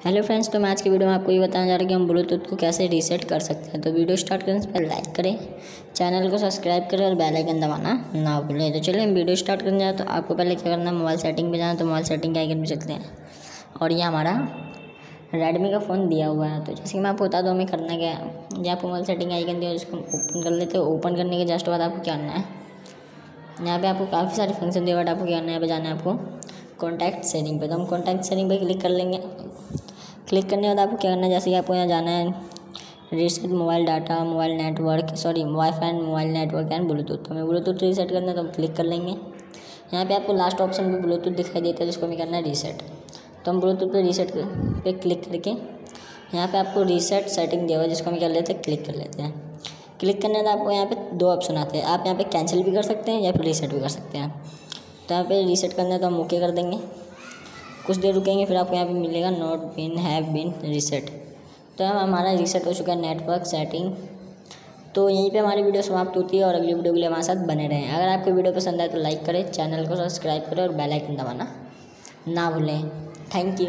Hello friends तो मैं आज की वीडियो में आपको ये बताने जा रहा हूँ कि हम ब्लूटूथ को कैसे रीसेट कर सकते हैं। तो वीडियो स्टार्ट करने से पहले लाइक करें चैनल को सब्सक्राइब करें और बेल आइकन दबाना ना भूलें। तो चलिए हम वीडियो स्टार्ट करने जाए तो आपको पहले क्या करना है मोबाइल सेटिंग पे जाना तो मोबाइल सेटिंग के आइकन पे चलते हैं। और ये हमारा रेडमी का फ़ोन दिया हुआ है। तो जैसे कि मैं आपको बता दूँ, हमें करना क्या है? जहाँ आपको मोबाइल सेटिंग आइकन दिया उसको ओपन कर लेते हैं। ओपन करने के जस्ट बाद आपको क्या करना है? यहाँ पर आपको काफ़ी सारे फ़ंक्शन दिए बट आपको क्या करना है? यहाँ पे जाना है आपको कॉन्टैक्ट सेटिंग पे। तो हम कॉन्टैक्ट सेटिंग पे क्लिक कर लेंगे। क्लिक करने के बाद आपको क्या करना है? जैसे कि आपको यहाँ जाना है reset mobile data mobile network sorry wifi mobile network and bluetooth तो हमें ब्लूटूथ रीसेट करना है तो हम क्लिक कर लेंगे। यहाँ पे आपको लास्ट ऑप्शन पे ब्लूटूथ दिखाई देता है, जिसको हमें करना है रीसेट तो हम ब्लूटूथ पे रीसेट पे क्लिक करके यहाँ पे आपको रीसेट सेटिंग दिया हुआ है, जिसको हम कर लेते हैं? क्लिक कर लेते हैं। क्लिक करने के आपको यहाँ पे दो ऑप्शन आते हैं। आप यहाँ पे कैंसिल भी कर सकते हैं या फिर रीसेट भी कर सकते हैं। तो यहाँ पे रीसेट करना है तो हम ओके कर देंगे। कुछ देर रुकेंगे, फिर आपको यहाँ पे मिलेगा note been have been reset तो हमारा रीसेट हो चुका है नेटवर्क सेटिंग तो यहीं पे हमारी वीडियो समाप्त होती है और अगली वीडियो के लिए हमारे साथ बने रहें। अगर आपको वीडियो पसंद आए तो लाइक करें, चैनल को सब्सक्राइब करें और बेलाइकन दबाना ना भूलें। Thank you